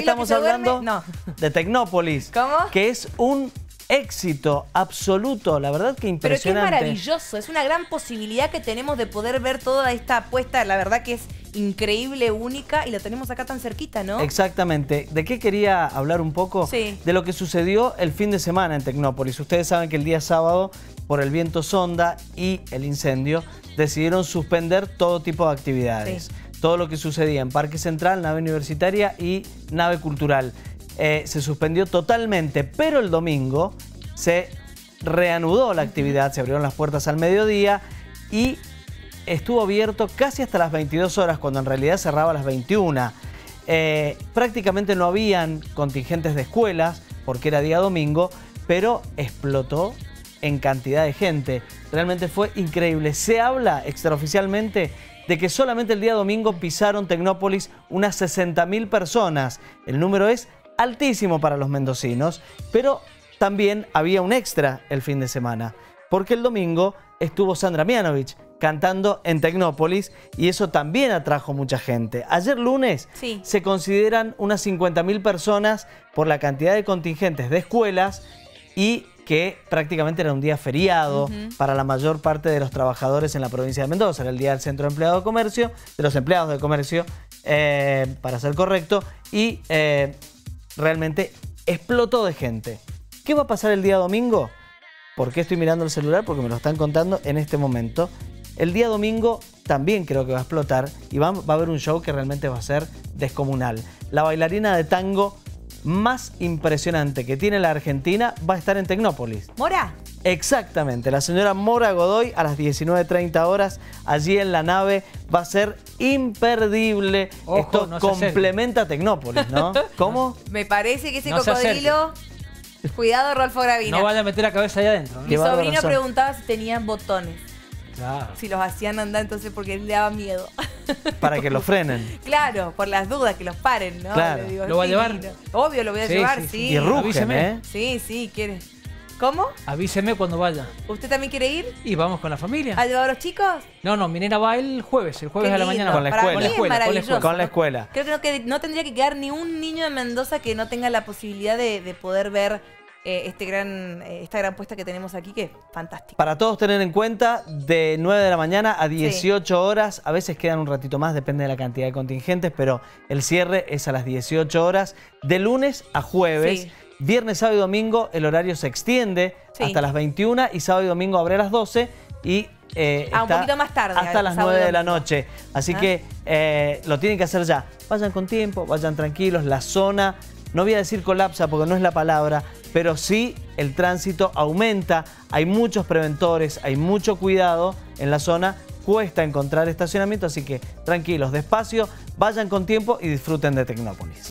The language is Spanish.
qué ¿Sabés lo estamos hablando? No. De Tecnópolis. ¿Cómo? Que es un éxito absoluto. La verdad que Pero que es impresionante. maravilloso, es una gran posibilidad que tenemos de poder ver toda esta apuesta, la verdad que es increíble, única, y la tenemos acá tan cerquita, ¿no? Exactamente. ¿De qué quería hablar un poco? Sí. De lo que sucedió el fin de semana en Tecnópolis. Ustedes saben que el día sábado, por el viento sonda y el incendio, decidieron suspender todo tipo de actividades. Sí. Todo lo que sucedía en Parque Central, nave universitaria y nave cultural. Eh, se suspendió totalmente, pero el domingo se reanudó la actividad, se abrieron las puertas al mediodía y estuvo abierto casi hasta las 22 horas, cuando en realidad cerraba a las 21. Eh, prácticamente no habían contingentes de escuelas, porque era día domingo, pero explotó en cantidad de gente. Realmente fue increíble. Se habla extraoficialmente de que solamente el día domingo pisaron Tecnópolis unas 60.000 personas. El número es altísimo para los mendocinos, pero también había un extra el fin de semana, porque el domingo estuvo Sandra Mianovich cantando en Tecnópolis y eso también atrajo mucha gente. Ayer lunes Sí. se consideran unas 50.000 personas por la cantidad de contingentes de escuelas y que prácticamente era un día feriado para la mayor parte de los trabajadores en la provincia de Mendoza. Era el día del Centro de Empleado de Comercio, de los empleados de comercio, eh, para ser correcto, y eh, realmente explotó de gente. ¿Qué va a pasar el día domingo? ¿Por qué estoy mirando el celular? Porque me lo están contando en este momento. El día domingo también creo que va a explotar y va, va a haber un show que realmente va a ser descomunal. La bailarina de tango más impresionante que tiene la Argentina va a estar en Tecnópolis. ¿Mora? Exactamente, la señora Mora Godoy a las 19.30 horas allí en la nave va a ser imperdible. Ojo, Esto no complementa a Tecnópolis, ¿no? ¿Cómo? Me parece que ese No se cocodrilo... Cuidado, Rolfo Gravina. No vaya a meter la cabeza allá adentro. ¿no? Mi sobrino preguntaba si tenían botones, Claro. si los hacían andar entonces porque le daba miedo. Para que lo frenen. claro, por las dudas, que los paren, ¿no? Claro. Digo, ¿Lo va a llevar? Obvio, lo voy a Sí, llevar, sí, sí. Y rugen. ¿eh? Sí, sí, quiere. ¿Cómo? Avíseme cuando vaya. ¿Usted también quiere ir? Y vamos con la familia. ¿A llevar a los chicos? No, no, mi nena va el jueves, el jueves a la mañana. Con la. Para escuela. mí es Con la escuela, maravilloso. Con la escuela. Creo que no, que no tendría que quedar ni un niño de Mendoza que no tenga la posibilidad de, de poder ver eh, este gran, eh, esta gran puesta que tenemos aquí, que es fantástica. Para todos tener en cuenta, de 9 de la mañana a 18 horas, a veces quedan un ratito más, depende de la cantidad de contingentes, pero el cierre es a las 18 horas, de lunes a jueves. Sí. Viernes, sábado y domingo el horario se extiende Sí. hasta las 21 y sábado y domingo abre a las 12 y eh, Ah, un poquito más tarde, Hasta las sábado y 9 de la noche. Así Ah. que eh, lo tienen que hacer ya. Vayan con tiempo, vayan tranquilos. La zona, no voy a decir colapsa porque no es la palabra, pero sí el tránsito aumenta. Hay muchos preventores, hay mucho cuidado en la zona. Cuesta encontrar estacionamiento, así que tranquilos, despacio, vayan con tiempo y disfruten de Tecnópolis.